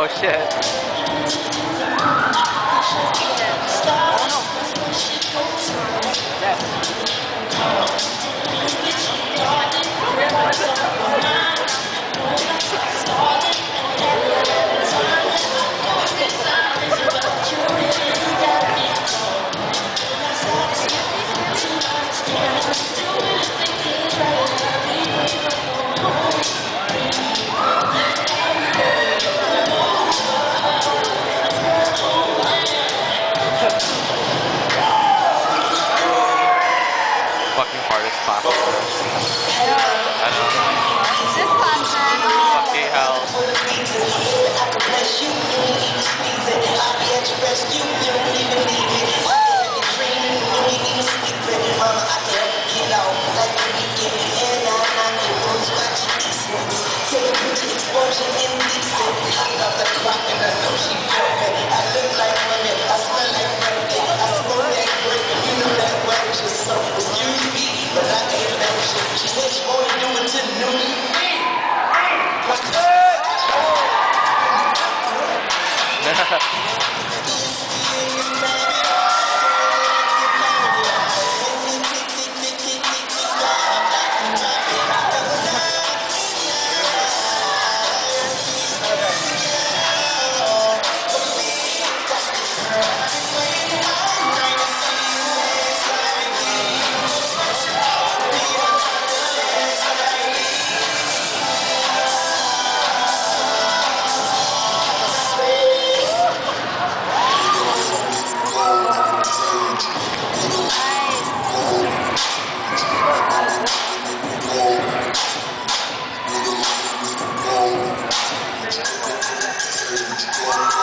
Oh, shit. Hardest class. I know. This class, man. Fucking hell. Gracias.